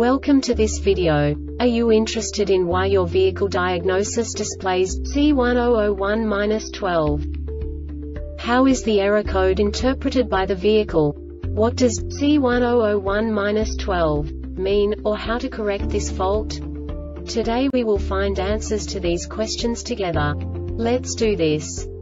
Welcome to this video. Are you interested in why your vehicle diagnosis displays C1001-12? How is the error code interpreted by the vehicle? What does C1001-12 mean, or how to correct this fault? Today we will find answers to these questions together. Let's do this.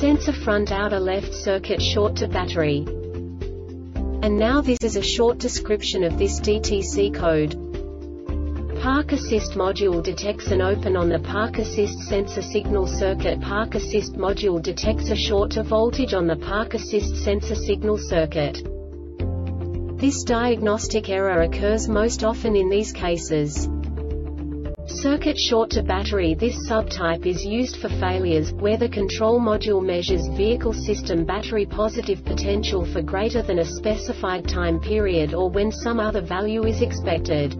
Sensor front outer left circuit short to battery. And now this is a short description of this DTC code. Park Assist module detects an open on the Park Assist sensor signal circuit. Park Assist module detects a short to voltage on the Park Assist sensor signal circuit. This diagnostic error occurs most often in these cases. Circuit short to battery This subtype is used for failures, where the control module measures vehicle system battery positive potential for greater than a specified time period or when some other value is expected.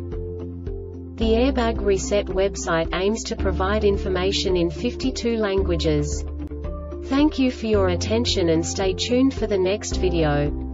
The Airbag Reset website aims to provide information in 52 languages. Thank you for your attention and stay tuned for the next video.